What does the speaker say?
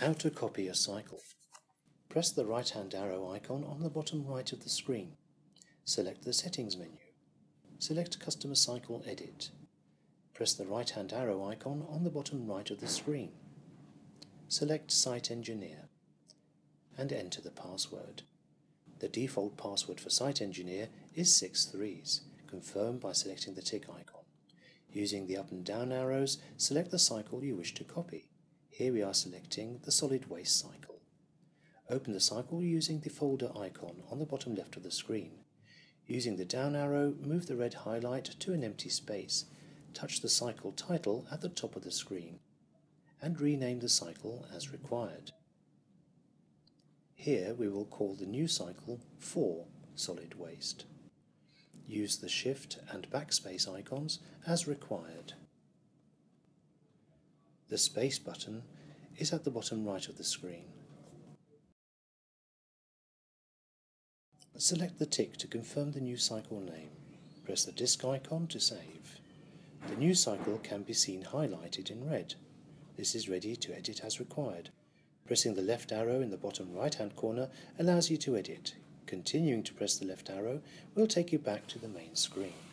How to copy a cycle. Press the right hand arrow icon on the bottom right of the screen. Select the Settings menu. Select Customer Cycle Edit. Press the right hand arrow icon on the bottom right of the screen. Select Site Engineer and enter the password. The default password for Site Engineer is six threes, confirmed by selecting the tick icon. Using the up and down arrows, select the cycle you wish to copy. Here we are selecting the solid waste cycle. Open the cycle using the folder icon on the bottom left of the screen. Using the down arrow, move the red highlight to an empty space. Touch the cycle title at the top of the screen and rename the cycle as required. Here we will call the new cycle 4 solid waste. Use the shift and backspace icons as required. The space button is at the bottom right of the screen. Select the tick to confirm the new cycle name. Press the disk icon to save. The new cycle can be seen highlighted in red. This is ready to edit as required. Pressing the left arrow in the bottom right hand corner allows you to edit. Continuing to press the left arrow will take you back to the main screen.